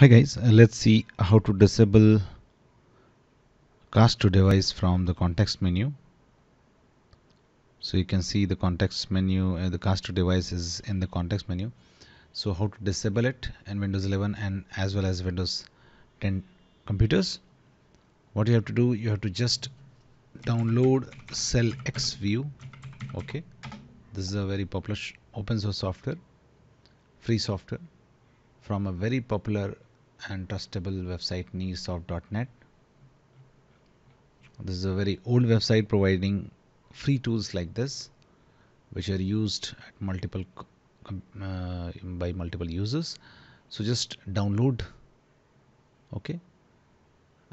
Hi guys, uh, let's see how to disable cast to device from the context menu. So you can see the context menu, uh, the cast to device is in the context menu. So how to disable it in Windows 11 and as well as Windows 10 computers. What you have to do, you have to just download Cell X View. Okay, this is a very popular open source software, free software from a very popular and trustable website nirsoft.net. This is a very old website providing free tools like this which are used at multiple uh, by multiple users. So just download okay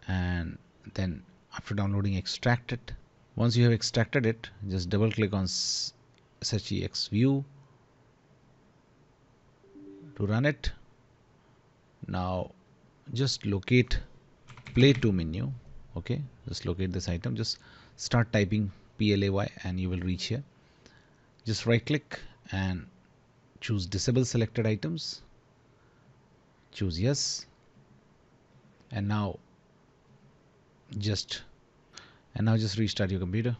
and then after downloading extract it. Once you have extracted it just double click on SHEX view to run it now just locate play to menu okay? Just locate this item. Just start typing play and you will reach here. Just right click and choose disable selected items. Choose yes. And now just and now just restart your computer.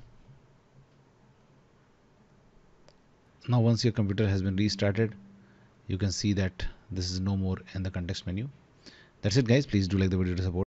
Now once your computer has been restarted you can see that this is no more in the context menu. That's it guys. Please do like the video to support